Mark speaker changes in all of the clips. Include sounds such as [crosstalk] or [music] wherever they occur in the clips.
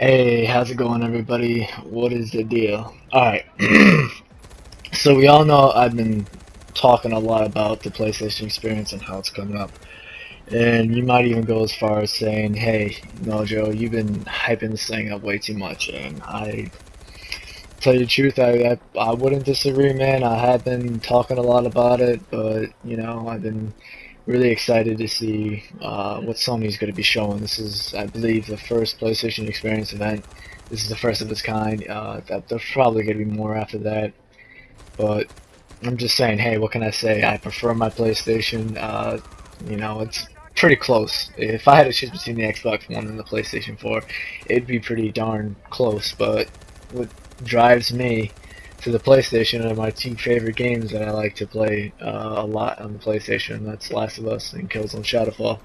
Speaker 1: Hey, how's it going everybody? What is the deal? Alright, [clears throat] so we all know I've been talking a lot about the PlayStation experience and how it's coming up. And you might even go as far as saying, hey, Mojo, you've been hyping this thing up way too much. And I, tell you the truth, I, I, I wouldn't disagree, man. I have been talking a lot about it, but, you know, I've been really excited to see uh, what Sony's going to be showing. This is, I believe, the first PlayStation Experience event. This is the first of its kind. Uh, that, there's probably going to be more after that. But I'm just saying, hey, what can I say? I prefer my PlayStation. Uh, you know, it's pretty close. If I had to choose between the Xbox One and the PlayStation 4, it'd be pretty darn close. But what drives me to the PlayStation are my two favorite games that I like to play uh, a lot on the PlayStation. That's Last of Us and Killzone Shadowfall.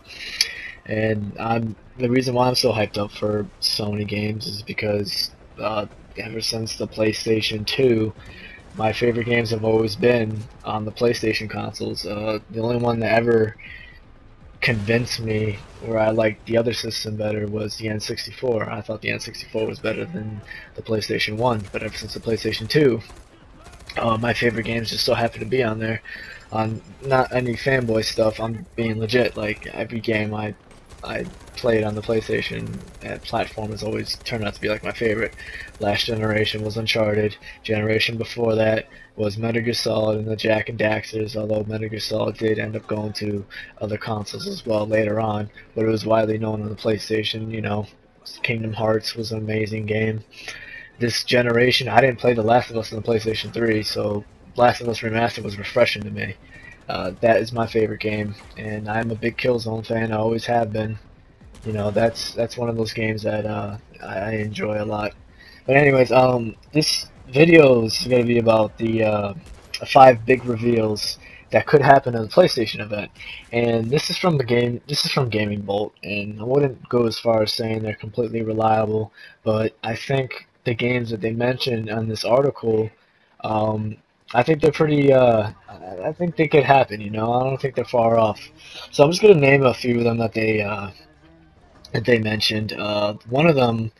Speaker 1: And I'm the reason why I'm so hyped up for Sony games is because uh, ever since the PlayStation 2, my favorite games have always been on the PlayStation consoles. Uh, the only one that ever convinced me where I liked the other system better was the N64. I thought the N64 was better than the PlayStation 1, but ever since the PlayStation 2, uh, my favorite games just so happen to be on there. On not any fanboy stuff, I'm being legit. Like every game I I played on the PlayStation and platform has always turned out to be like my favorite. Last generation was Uncharted. Generation before that was Metal Gear Solid and the Jak and Daxters, although Metal Gear Solid did end up going to other consoles as well later on, but it was widely known on the PlayStation, you know. Kingdom Hearts was an amazing game. This generation, I didn't play The Last of Us on the PlayStation 3, so Last of Us Remastered was refreshing to me. Uh, that is my favorite game, and I'm a big Killzone fan. I always have been. You know, that's that's one of those games that uh, I enjoy a lot. But anyways, um, this video is going to be about the uh, five big reveals that could happen at the PlayStation event. And this is from the game. This is from Gaming Bolt, and I wouldn't go as far as saying they're completely reliable, but I think the games that they mentioned on this article um, I think they're pretty. Uh, I think they could happen. You know, I don't think they're far off. So I'm just gonna name a few of them that they uh, that they mentioned. Uh, one of them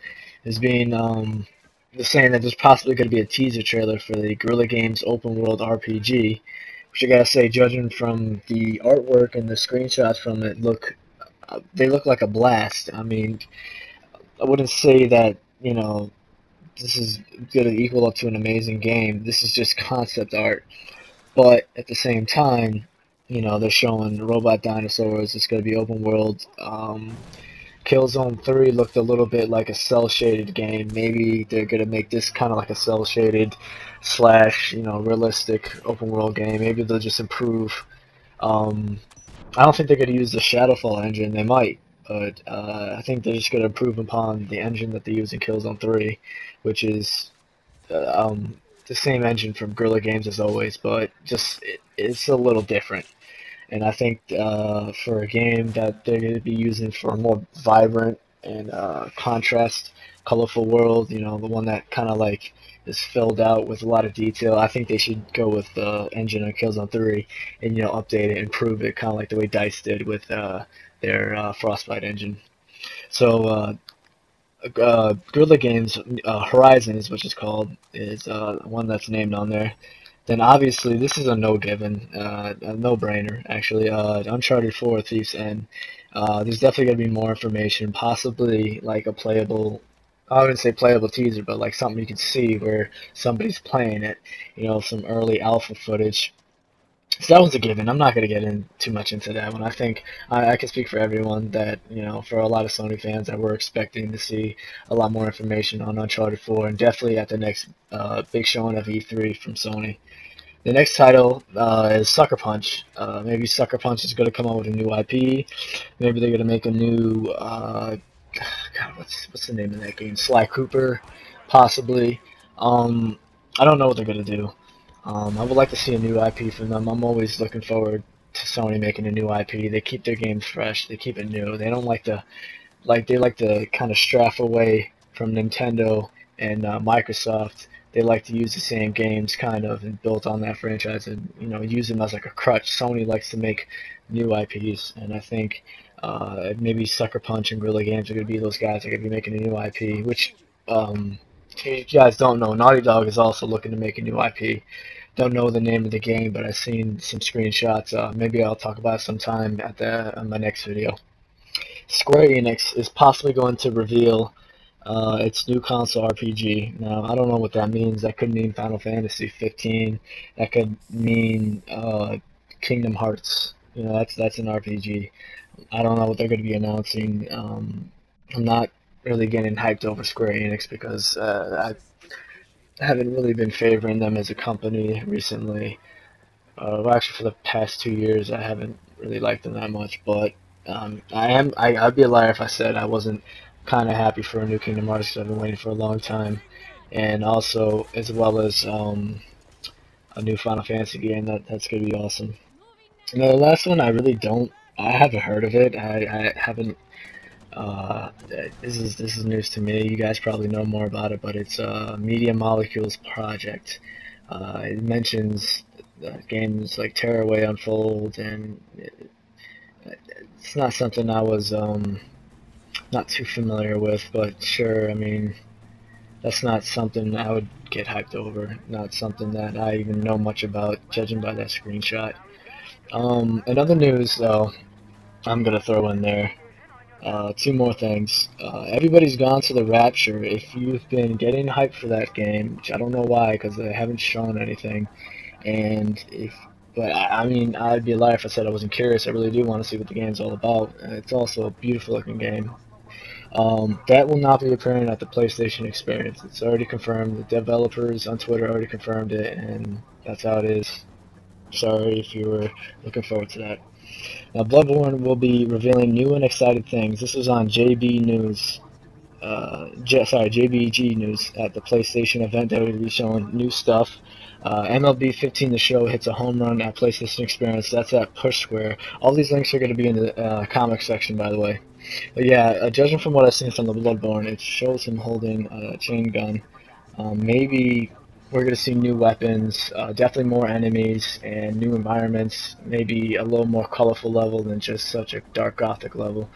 Speaker 1: is being um, saying that there's possibly going to be a teaser trailer for the Guerrilla Games open world RPG, which I gotta say, judging from the artwork and the screenshots from it, look uh, they look like a blast. I mean, I wouldn't say that you know this is going to equal up to an amazing game. This is just [laughs] concept art. But at the same time, you know, they're showing robot dinosaurs. It's going to be open world. Um, Killzone 3 looked a little bit like a cel shaded game. Maybe they're going to make this kind of like a cel shaded slash, you know, realistic open world game. Maybe they'll just improve. Um, I don't think they're going to use the Shadowfall engine. They might but uh, I think they're just going to improve upon the engine that they use in Killzone 3, which is uh, um, the same engine from Guerrilla Games as always, but just it, it's a little different. And I think uh, for a game that they're going to be using for a more vibrant and uh, contrast, colorful world, you know, the one that kind of like is filled out with a lot of detail. I think they should go with the engine of Kills on Killzone 3 and you know update it, and improve it, kind of like the way Dice did with uh, their uh, Frostbite engine. So uh, uh, Guerrilla Games uh, Horizons, which is called, is uh, one that's named on there. Then obviously this is a no given, uh, a no brainer actually. Uh, Uncharted 4 Thief's End. Uh, there's definitely gonna be more information, possibly like a playable. I wouldn't say playable teaser, but like something you can see where somebody's playing it. You know, some early alpha footage so that was a given. I'm not going to get in too much into that one. I think I, I, can speak for everyone that, you know, for a lot of Sony fans that we're expecting to see a lot more information on Uncharted 4 and definitely at the next uh, big showing of E3 from Sony. The next title uh, is Sucker Punch. Uh, maybe Sucker Punch is going to come out with a new IP. Maybe they're going to make a new, uh, [sighs] God, what's, what's the name of that game? Sly Cooper, possibly. Um, I don't know what they're to do. Um, I would like to see a new IP from them. I'm always looking forward to Sony making a new IP. They keep their games fresh. They keep it new. They don't like to, like they like to kind of straff away from Nintendo and uh, Microsoft they like to use the same games kind of and built on that franchise and you know use them as like a crutch. Sony likes to make new IPs, and I think uh, maybe Sucker Punch and Guerrilla Games are going to be those guys that are going to be making a new IP. Which, um, you guys don't know, Naughty Dog is also looking to make a new IP. Don't know the name of the game, but I've seen some screenshots. Uh, maybe I'll talk about it sometime at the on my next video. Square Enix is possibly going to reveal uh, its new console RPG. Now, I don't know what that means. That could mean Final Fantasy 15. That could mean uh, Kingdom Hearts. You know, that's that's an RPG. I don't know what they're going to be announcing. Um, I'm not really getting hyped over Square Enix because uh, I haven't really been favoring them as a company recently. Uh, well, actually, for the past two years, I haven't really liked them that much. But um, I am. I, I'd be a liar if I said I wasn't kind of happy for a new Kingdom Hearts because I've been waiting for a long time, and also as well as um, a new Final Fantasy game. That that's gonna be awesome. Now, the last one, I really don't. I haven't heard of it. I, I haven't. Uh, this is this is news to me. You guys probably know more about it, but it's uh, Media Molecules Project. Uh, it mentions games like Tearaway Unfold, and it, it's not something I was um, not too familiar with, but sure, I mean, that's not something I would get hyped over. Not something that I even know much about, judging by that screenshot. Um, in other news, though, I'm gonna throw in there uh, two more things. Uh, everybody's gone to the Rapture. If you've been getting hyped for that game, which I don't know why, because they haven't shown anything, and if but I, I mean, I'd be a liar if I said I wasn't curious. I really do want to see what the game's all about. It's also a beautiful looking game. Um, that will not be appearing at the PlayStation Experience. It's already confirmed. The developers on Twitter already confirmed it, and that's how it is. Sorry if you were looking forward to that. Now, Bloodborne will be revealing new and exciting things. This was on JB News. Uh, J sorry, JBG News at the PlayStation event. They will be showing new stuff. Uh, MLB 15 The Show hits a home run at PlayStation Experience. That's at Push Square. All these links are going to be in the uh, comic section, by the way. But yeah, uh, judging from what I've seen from the Bloodborne, it shows him holding a chain gun. Um, maybe we're going to see new weapons, uh, definitely more enemies, and new environments. Maybe a little more colorful level than just such a dark gothic level.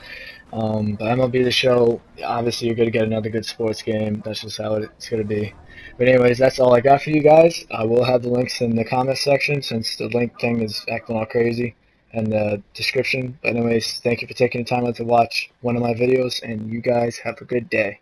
Speaker 1: Um, but MLB The Show, obviously you're going to get another good sports game. That's just how it's going to be. But anyways, that's all I got for you guys. I will have the links in the comment section since the link thing is acting all crazy and the description. But anyways, thank you for taking the time out to watch one of my videos, and you guys have a good day.